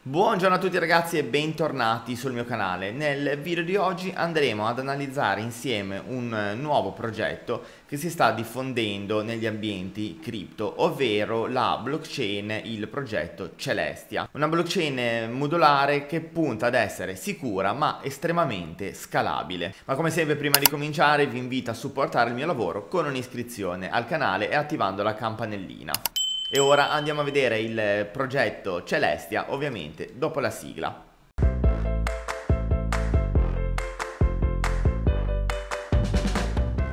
Buongiorno a tutti ragazzi e bentornati sul mio canale. Nel video di oggi andremo ad analizzare insieme un nuovo progetto che si sta diffondendo negli ambienti cripto, ovvero la blockchain, il progetto Celestia. Una blockchain modulare che punta ad essere sicura ma estremamente scalabile. Ma come sempre prima di cominciare vi invito a supportare il mio lavoro con un'iscrizione al canale e attivando la campanellina. E ora andiamo a vedere il progetto Celestia, ovviamente dopo la sigla.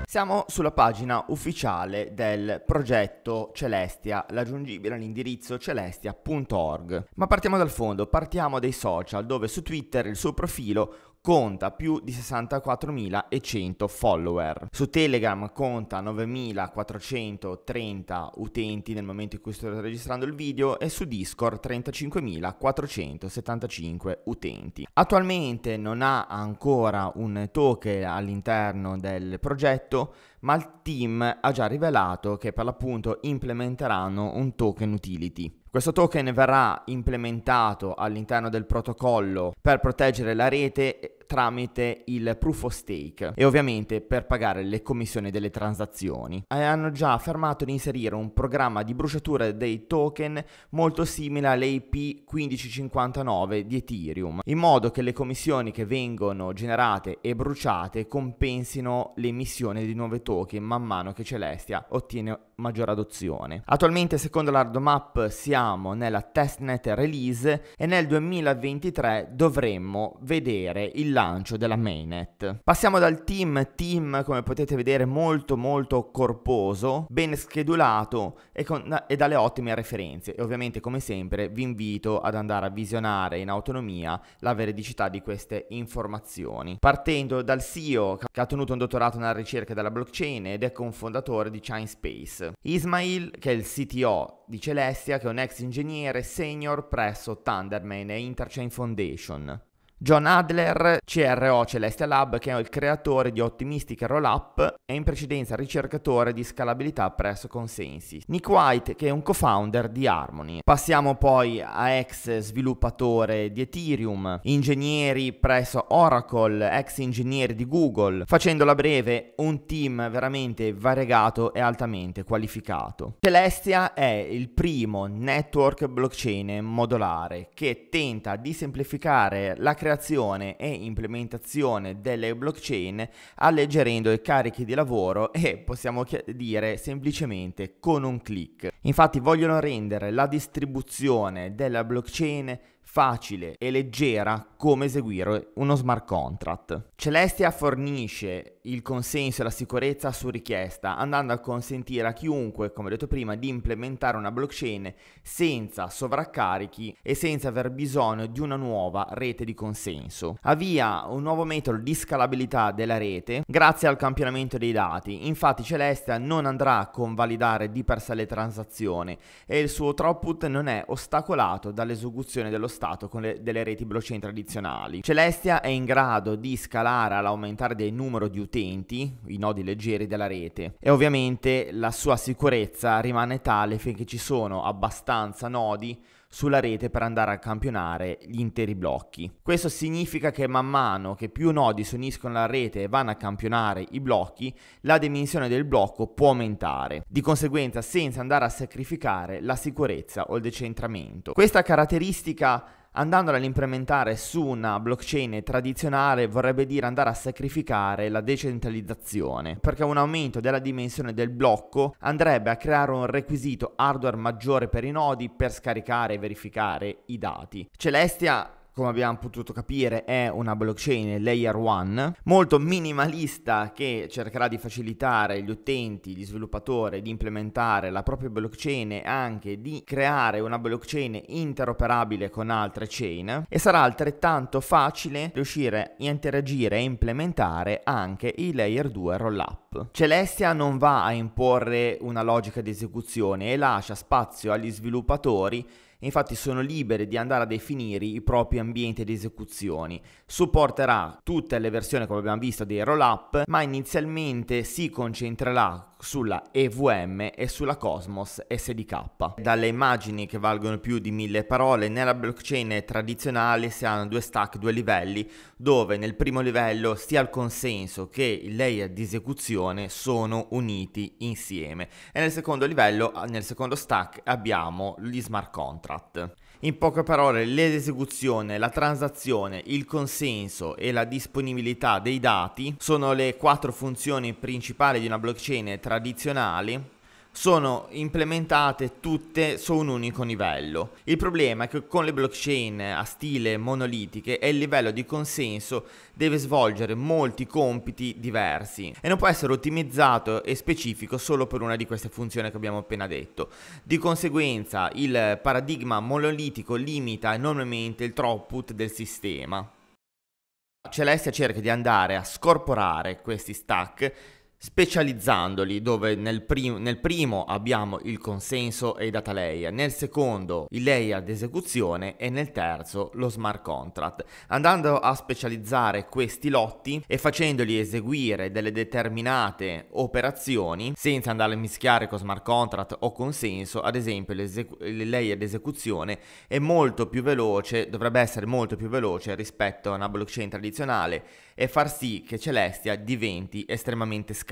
Siamo sulla pagina ufficiale del progetto Celestia, raggiungibile all'indirizzo celestia.org. Ma partiamo dal fondo, partiamo dai social, dove su Twitter il suo profilo conta più di 64.100 follower. Su Telegram conta 9.430 utenti nel momento in cui sto registrando il video e su Discord 35.475 utenti. Attualmente non ha ancora un token all'interno del progetto, ma il team ha già rivelato che per l'appunto implementeranno un token utility. Questo token verrà implementato all'interno del protocollo per proteggere la rete tramite il proof of stake e ovviamente per pagare le commissioni delle transazioni. E hanno già affermato di inserire un programma di bruciatura dei token molto simile all'AP 1559 di Ethereum, in modo che le commissioni che vengono generate e bruciate compensino l'emissione di nuovi token man mano che Celestia ottiene maggiore adozione. Attualmente secondo la roadmap siamo nella testnet release e nel 2023 dovremmo vedere il lancio della mainnet. Passiamo dal team, team come potete vedere molto molto corposo, ben schedulato e, con, e dalle ottime referenze e ovviamente come sempre vi invito ad andare a visionare in autonomia la veridicità di queste informazioni. Partendo dal CEO che ha ottenuto un dottorato nella ricerca della blockchain ed è cofondatore di Chainspace. Ismail che è il CTO di Celestia che è un ex ingegnere senior presso Thunderman e Interchain Foundation. John Adler, CRO Celestia Lab, che è il creatore di Optimistic Rollup e in precedenza ricercatore di scalabilità presso Consensus. Nick White, che è un co-founder di Harmony. Passiamo poi a ex sviluppatore di Ethereum, ingegneri presso Oracle, ex ingegneri di Google. Facendola breve, un team veramente variegato e altamente qualificato. Celestia è il primo network blockchain modolare che tenta di semplificare la creazione creazione e implementazione delle blockchain alleggerendo i carichi di lavoro e possiamo dire semplicemente con un clic. Infatti vogliono rendere la distribuzione della blockchain facile e leggera come eseguire uno smart contract. Celestia fornisce il consenso e la sicurezza su richiesta, andando a consentire a chiunque, come detto prima, di implementare una blockchain senza sovraccarichi e senza aver bisogno di una nuova rete di consenso. Avvia un nuovo metodo di scalabilità della rete grazie al campionamento dei dati. Infatti Celestia non andrà a convalidare di per sé le transazioni e il suo throughput non è ostacolato dall'esecuzione dello Stato stato con le, delle reti blockchain tradizionali. Celestia è in grado di scalare all'aumentare del numero di utenti, i nodi leggeri della rete, e ovviamente la sua sicurezza rimane tale finché ci sono abbastanza nodi sulla rete per andare a campionare gli interi blocchi. Questo significa che man mano che più nodi si uniscono alla rete e vanno a campionare i blocchi, la dimensione del blocco può aumentare, di conseguenza senza andare a sacrificare la sicurezza o il decentramento. Questa caratteristica andandola ad implementare su una blockchain tradizionale vorrebbe dire andare a sacrificare la decentralizzazione, perché un aumento della dimensione del blocco andrebbe a creare un requisito hardware maggiore per i nodi per scaricare e verificare i dati. Celestia come abbiamo potuto capire è una blockchain layer 1 molto minimalista che cercherà di facilitare gli utenti, gli sviluppatori di implementare la propria blockchain e anche di creare una blockchain interoperabile con altre chain e sarà altrettanto facile riuscire a interagire e implementare anche i layer 2 rollup. Celestia non va a imporre una logica di esecuzione e lascia spazio agli sviluppatori infatti sono liberi di andare a definire i propri ambienti di esecuzioni. Supporterà tutte le versioni come abbiamo visto dei rollup, ma inizialmente si concentrerà sulla EVM e sulla Cosmos SDK. Dalle immagini che valgono più di mille parole, nella blockchain tradizionale si hanno due stack, due livelli, dove nel primo livello sia il consenso che il layer di esecuzione sono uniti insieme e nel secondo livello, nel secondo stack abbiamo gli smart contract. In poche parole, l'esecuzione, la transazione, il consenso e la disponibilità dei dati sono le quattro funzioni principali di una blockchain tradizionale sono implementate tutte su un unico livello. Il problema è che con le blockchain a stile monolitiche il livello di consenso deve svolgere molti compiti diversi e non può essere ottimizzato e specifico solo per una di queste funzioni che abbiamo appena detto. Di conseguenza il paradigma monolitico limita enormemente il throughput del sistema. Celestia cerca di andare a scorporare questi stack specializzandoli dove nel, prim- nel, primo abbiamo il consenso e i data layer, nel secondo il layer di esecuzione e nel terzo lo smart contract, andando a specializzare questi lotti e facendoli eseguire delle determinate operazioni senza andare a mischiare con smart contract o consenso, ad esempio il layer di esecuzione è molto più veloce, dovrebbe essere molto più veloce rispetto a una blockchain tradizionale e far sì che Celestia diventi estremamente scalabile.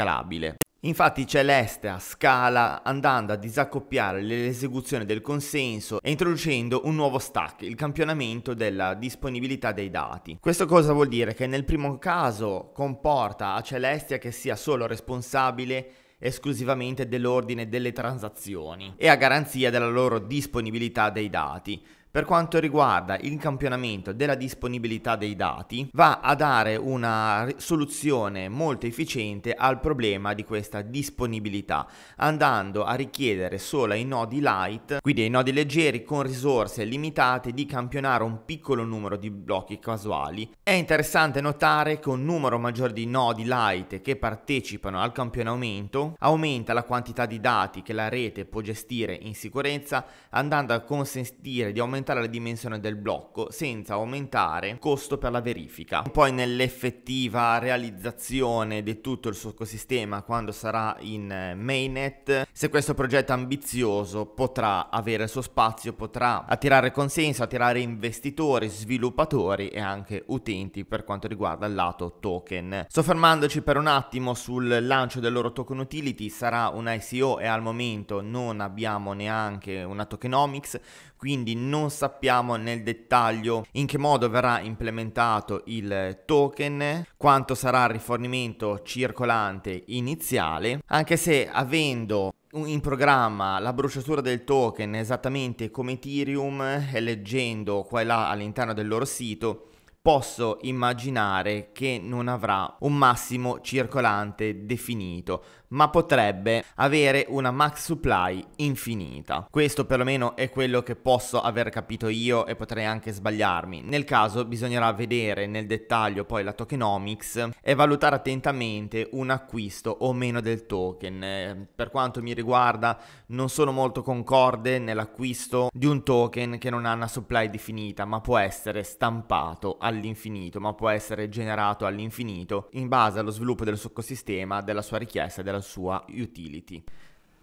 Infatti Celestia scala andando a disaccoppiare l'esecuzione del consenso e introducendo un nuovo stack, il campionamento della disponibilità dei dati. Questo cosa vuol dire? Che nel primo caso comporta a Celestia che sia solo responsabile esclusivamente dell'ordine delle transazioni e a garanzia della loro disponibilità dei dati. Per quanto riguarda il campionamento della disponibilità dei dati, va a dare una soluzione molto efficiente al problema di questa disponibilità, andando a richiedere solo ai nodi light, quindi ai nodi leggeri con risorse limitate, di campionare un piccolo numero di blocchi casuali. È interessante notare che un numero maggiore di nodi light che partecipano al campionamento aumenta la quantità di dati che la rete può gestire in sicurezza, andando a consentire di aumentare aumentare la dimensione del blocco senza aumentare il costo per la verifica. Poi nell'effettiva realizzazione di tutto il suo ecosistema quando sarà in eh, mainnet, se questo progetto ambizioso potrà avere il suo spazio, potrà attirare consenso, attirare investitori, sviluppatori e anche utenti per quanto riguarda il lato token. Soffermandoci per un attimo sul lancio del loro token utility, sarà un ICO e al momento non abbiamo neanche una tokenomics, quindi non sappiamo nel dettaglio in che modo verrà implementato il token, quanto sarà il rifornimento circolante iniziale, anche se avendo in programma la bruciatura del token esattamente come Ethereum e leggendo qua e là all'interno del loro sito posso immaginare che non avrà un massimo circolante definito, ma potrebbe avere una max supply infinita. Questo perlomeno è quello che posso aver capito io e potrei anche sbagliarmi. Nel caso bisognerà vedere nel dettaglio poi la tokenomics e valutare attentamente un acquisto o meno del token. Eh, per quanto mi riguarda non sono molto concorde nell'acquisto di un token che non ha una supply definita, ma può essere stampato all'infinito, ma può essere generato all'infinito in base allo sviluppo del suo ecosistema, della sua richiesta e della sua utility.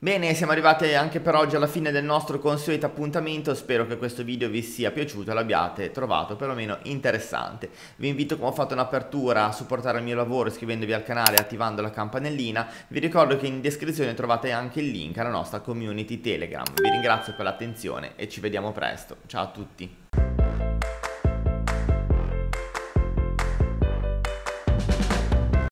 Bene, siamo arrivati anche per oggi alla fine del nostro consueto appuntamento, spero che questo video vi sia piaciuto e l'abbiate trovato perlomeno interessante. Vi invito come ho fatto in apertura a supportare il mio lavoro iscrivendovi al canale e attivando la campanellina, vi ricordo che in descrizione trovate anche il link alla nostra community Telegram. Vi ringrazio per l'attenzione e ci vediamo presto, ciao a tutti!